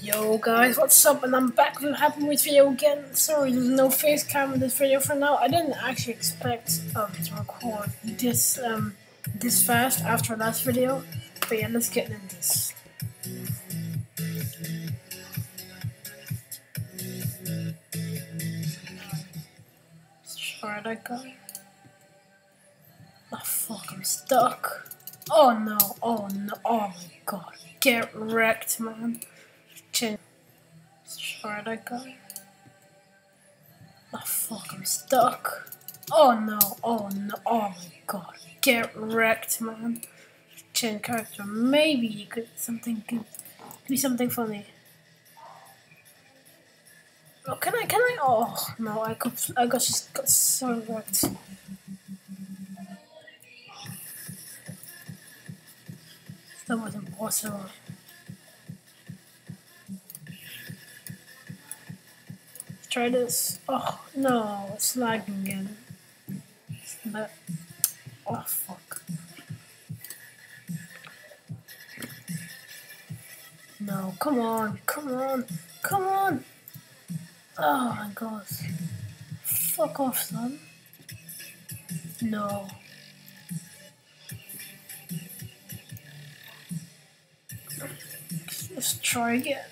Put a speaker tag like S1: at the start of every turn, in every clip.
S1: Yo guys, what's up? And I'm back with a Happy Wheels video again. Sorry, there's no face cam in this video for now. I didn't actually expect um, to record this um this fast after last video. But yeah, let's get into this. Let's that guy. Oh fuck, I'm stuck. Oh no, oh no, oh my god. Get wrecked, man. Chin. Try that guy. Oh fuck, I'm stuck. Oh no, oh no, oh my god. Get wrecked, man. Chin character. Maybe you could something could be something funny. Oh, can I? Can I? Oh no! I got. I got just got so wrecked. That was impossible. Try this. Oh no! It's lagging again. But oh fuck. No! Come on! Come on! Come on! Oh my god. Fuck off, son. No. Let's try again.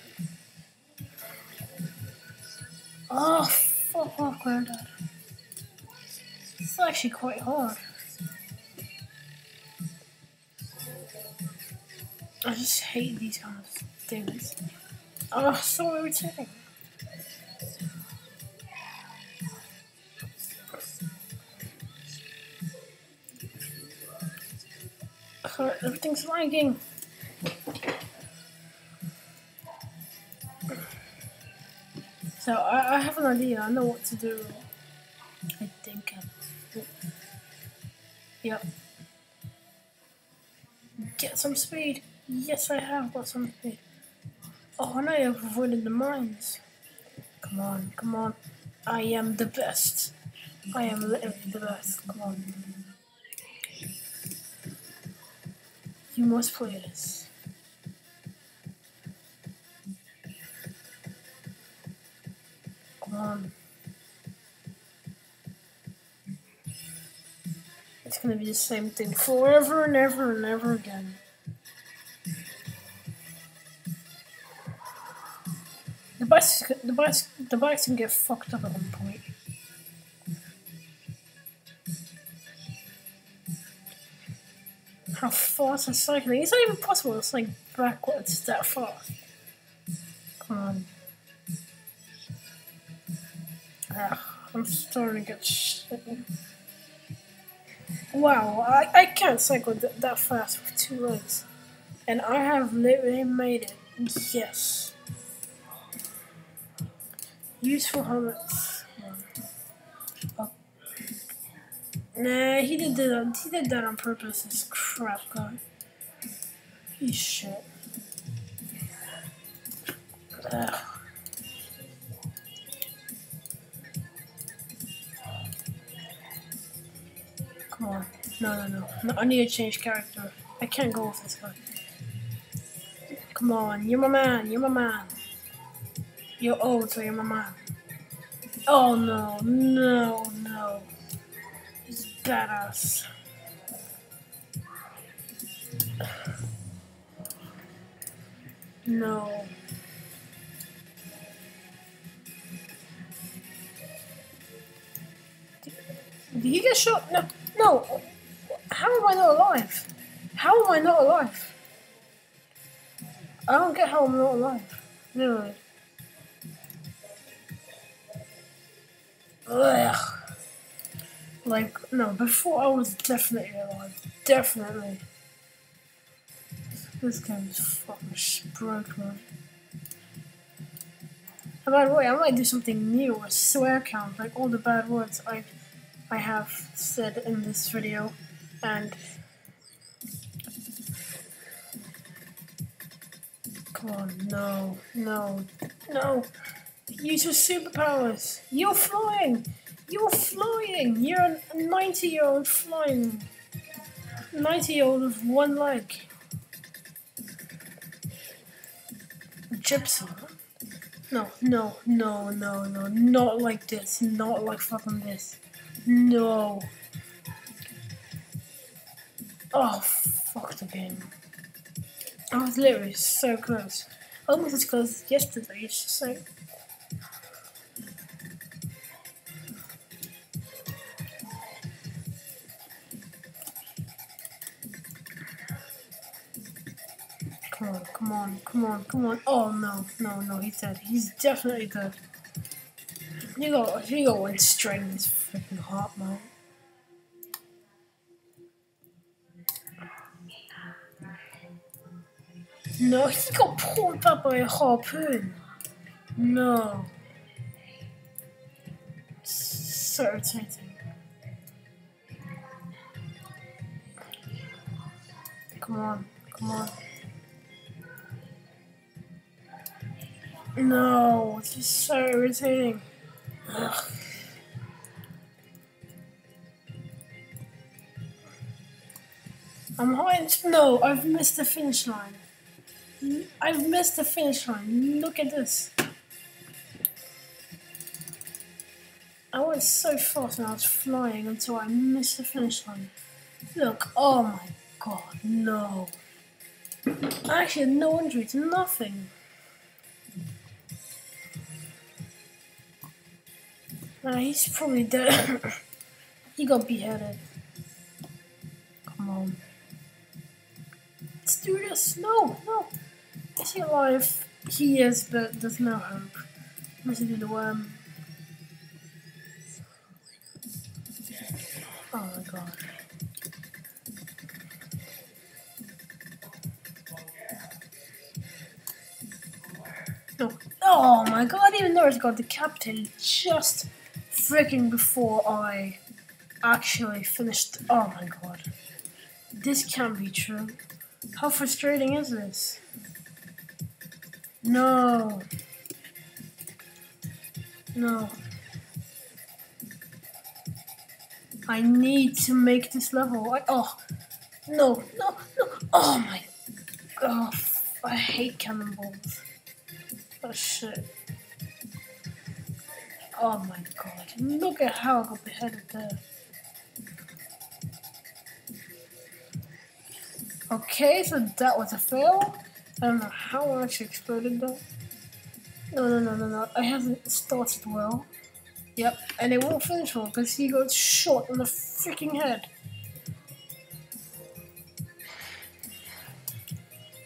S1: Oh, fuck. It's actually quite hard. I just hate these kind of things. Oh, so irritating. Everything's lagging. So I, I have an idea. I know what to do. I think. Yep. Get some speed. Yes, I have got some speed. Oh, I have avoided the mines. Come on, come on. I am the best. I am literally the best. Come on. You must play this. Be the same thing forever and ever and ever again. The bikes, the bikes, the bikes can get fucked up at one point. How fast is cycling? It's not even possible. It's like backwards that fast. Come on. Ah, I'm starting to get shit. Wow, I, I can't cycle th- that fast with two legs. And I have literally made it. Yes. Useful helmets. Oh. Nah, he did that. He did that on purpose. This crap guy. He's shit. Ugh. No, no, no. I need to change character. I can't go with this guy. Come on. You're my man. You're my man. You're old, so you're my man. Oh no, no, no. He's badass. No. Did he get shot? No, no. How am I not alive? How am I not alive? I don't get how I'm not alive. Literally. Ugh. Like, no, before I was definitely alive. Definitely. This game is fucking broke, man. And by the way, I might do something new, a swear count, like all the bad words I I have said in this video, and come on no no no. Use your superpowers. You're flying. You're flying. You're a 90 year old flying. 90 year old with one leg. Gypsy. No no no no no. Not like this. Not like fucking this. No. Oh, fuck the game. I was literally so close. Almost as close as yesterday, it's just like... Come on, come on, come on, come on. Oh no, no, no, he's dead. He's definitely dead. You go, you go and strain his freaking heart, man. No, he got pulled back by a harpoon. No. So irritating. Come on, come on. No, it's just so irritating. Ugh. I'm high. No, I've missed the finish line. I've missed the finish line. Look at this. I went so fast and I was flying until I missed the finish line. Look, oh my god, no. I actually had no injuries, nothing. Uh, he's probably dead. he got beheaded. Come on. Let's do this. No, no. Is he alive? He is, but there's no hope. Unless he do the worm. Oh my god. No. Oh my god, even though it got decapitated just freaking before I actually finished. Oh my god. This can't be true. How frustrating is this? No. No. I need to make this level. I, oh. No, no, no. Oh my. Oh, I hate cannonballs. Oh shit. Oh my god. Look at how I got beheaded there. Okay, so that was a fail. I don't know how I actually exploded though. No, no, no, no, no. I haven't started well. Yep, and it won't finish well because he got shot in the freaking head.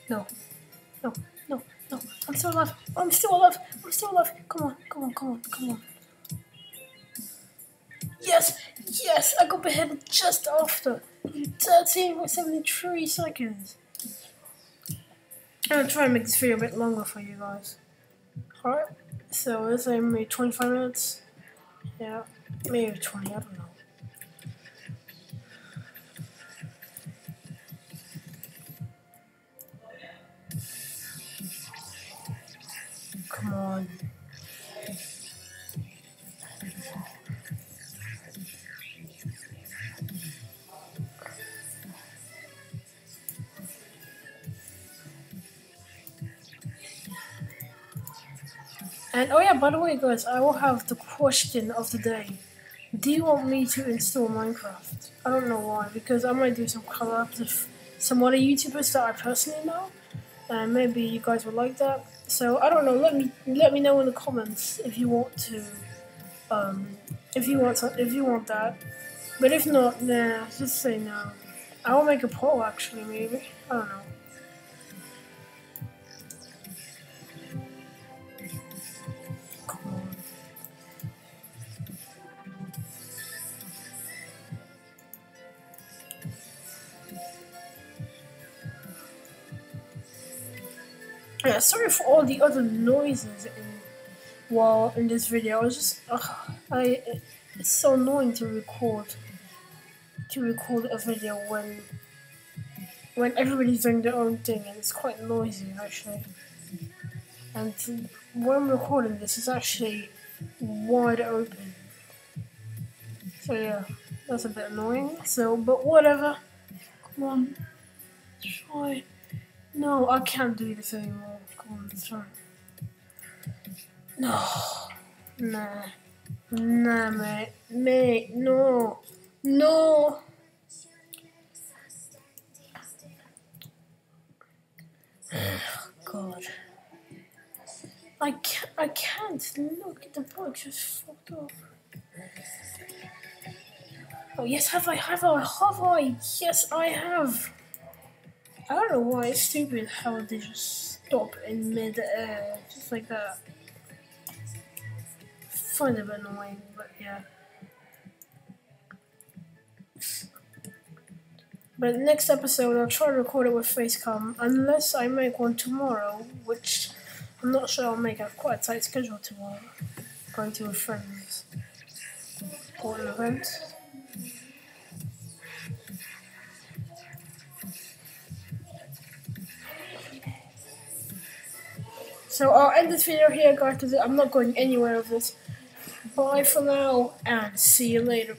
S1: No, no, no, no. I'm still alive. I'm still alive. I'm still alive. Come on, come on, come on, come on. Yes, yes, I got beheaded just after. 13.73 seconds. I'm gonna try and make this video a bit longer for you guys. Alright, so is maybe 25 minutes. Yeah, maybe 20, I don't know. And oh yeah, by the way guys, I will have the question of the day. Do you want me to install Minecraft? I don't know why, because I might do some collabs with some other YouTubers that I personally know. And maybe you guys would like that. So I don't know, let me let me know in the comments if you want to um if you want if you want that. But if not, nah, just say no. I will make a poll actually maybe. I don't know. Yeah, sorry for all the other noises in, while in this video. I just, ugh, I, it's so annoying to record, to record a video when, when everybody's doing their own thing and it's quite noisy actually. And when I'm recording this, it's actually wide open. So yeah, that's a bit annoying. So, but whatever. Come on, try. No, I can't do this anymore. Come on, let's try. No. Nah. Nah, mate. Mate, no. No. Oh, God. I can't, I can't look at the book just fucked up. Oh yes, have I, have I, have I? Yes, I have. I don't know why it's stupid how they just stop in mid-air, uh, just like that. A bit annoying, but yeah. But next episode, I'll try to record it with Facecam, unless I make one tomorrow, which I'm not sure I'll make. I have quite a tight schedule tomorrow. Going to a friend's important event. So I'll end this video here, guys, because I'm not going anywhere with this. Bye for now, and see you later.